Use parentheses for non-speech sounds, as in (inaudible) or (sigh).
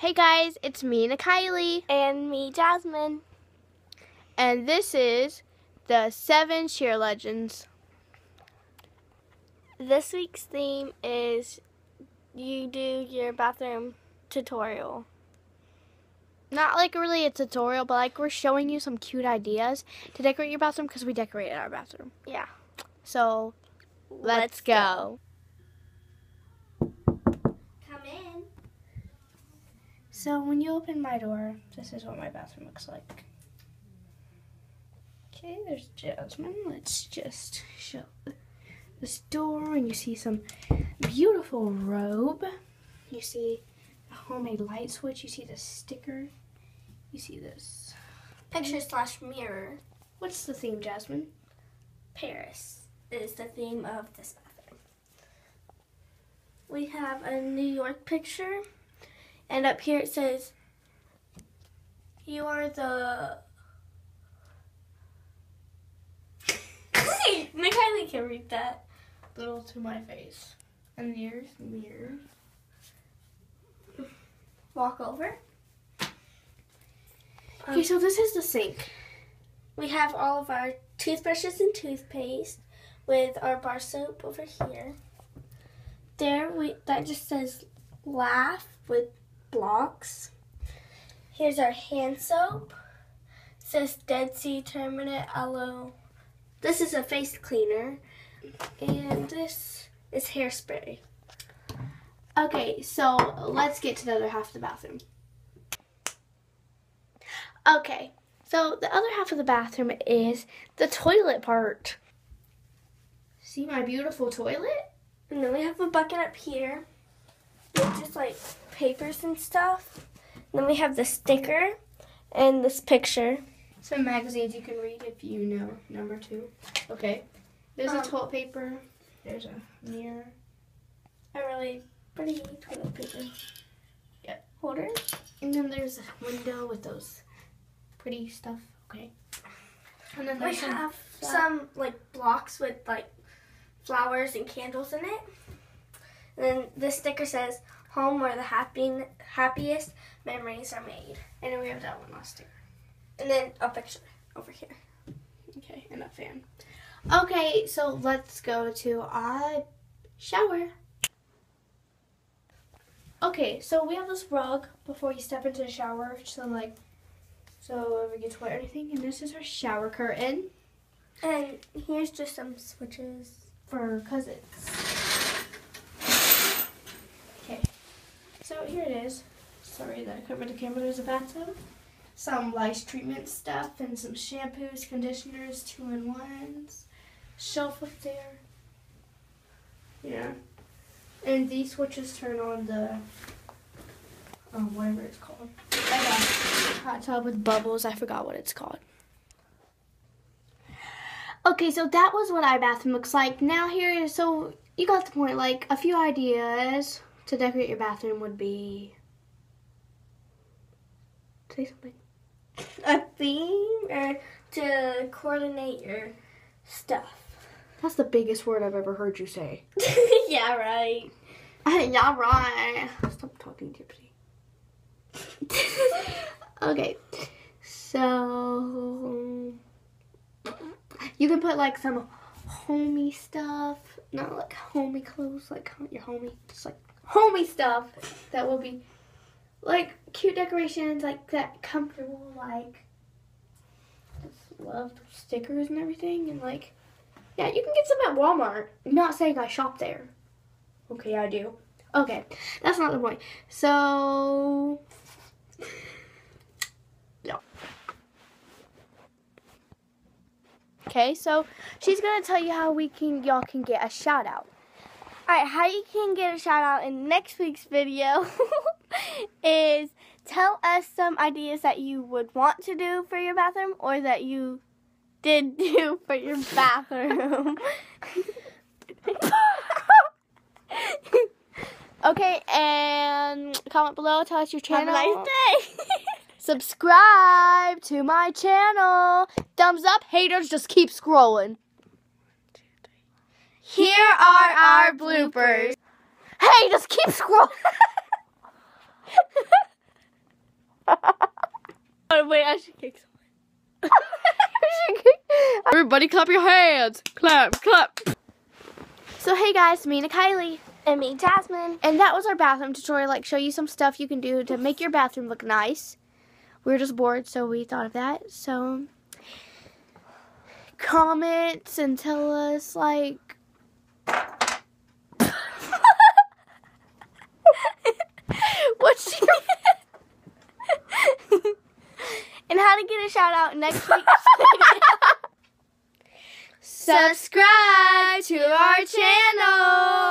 Hey guys, it's me, Kylie, And me, Jasmine. and this is the Seven Cheer Legends. This week's theme is you do your bathroom tutorial. Not like really a tutorial, but like we're showing you some cute ideas to decorate your bathroom because we decorated our bathroom. Yeah. So let's, go. Come in. So when you open my door, this is what my bathroom looks like. Okay, there's Jasmine. Let's just show this door, and you see some beautiful robe. You see a homemade light switch. You see the sticker. You see this. Picture slash mirror. What's the theme, Jasmine? Paris is the theme of this bathroom. We have a New York picture, and up here it says, "You are the." (laughs) Mikhaili can read that. Little to my face. And there's mirror. Walk over. Um, okay, so this is the sink. We have all of our toothbrushes and toothpaste with our bar soap over here. There we that just says laugh with blocks. Here's our hand soap. It says Dead Sea Terminate Aloe. This is a face cleaner. And this is hairspray. Okay, so let's get to the other half of the bathroom. Okay, so the other half of the bathroom is the toilet part. See my beautiful toilet? And then we have a bucket up here with just like papers and stuff. And then we have the sticker and this picture. Some magazines you can read if you know number two. Okay, there's a Um, toilet paper. There's a mirror. A really pretty toilet paper Yeah. holder. And then there's a window with those pretty stuff. Okay. And then We some have some like blocks with like flowers and candles in it. And then this sticker says home where the happy, happiest memories are made. and then we have that one last sticker. And then a picture over here. Okay, and a fan. Okay, so let's go to our shower. Okay, so we have this rug before you step into the shower, so like, so if it gets wet or anything. And this is our shower curtain And here's just some switches. for cousins. So here it is. Sorry that I covered the camera. There's a bathtub, some lice treatment stuff, and some shampoos, conditioners, two in ones. Shelf up there. Yeah. And these switches turn on the oh whatever it's called. Hot tub with bubbles. I forgot what it's called. Okay, so that was what our bathroom looks like. Now here is so you got the point. Like a few ideas to decorate your bathroom would be. Say something. (laughs) A theme or to coordinate your stuff. That's the biggest word I've ever heard you say. (laughs) yeah, right. (laughs) yeah, right. Stop talking gypsy. okay, so you can put like some homey stuff, not like homey clothes, like your homey, just like homey stuff that will be like cute decorations, like that comfortable, like just love stickers and everything, and like yeah, you can get some at Walmart. Not saying I shop there. Okay, I do. Okay, that's not the point. So, no. Okay, so she's gonna tell you how we can y'all can get a shout out. Alright, how you can get a shout out in next week's video (laughs) is tell us some ideas that you would want to do for your bathroom or that you did (laughs) do for your bathroom. (laughs) Okay, and comment below. Tell us your channel. Have a nice day. Subscribe to my channel. Thumbs up. Haters, just keep scrolling. Here are our bloopers. Hey, just keep (laughs) scrolling. (laughs) oh, wait, I should kick someone. (laughs) Everybody clap your hands. Clap, clap. So hey guys, me and Kylie. And me, Jasmine. And that was our bathroom tutorial, like show you some stuff you can do to make your bathroom look nice. We were just bored, so we thought of that. So comment and tell us like what's your to get a shout out next week. (laughs) subscribe to our channel.